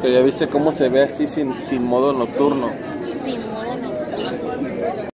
Pero ya viste cómo se ve así sin, sin modo nocturno.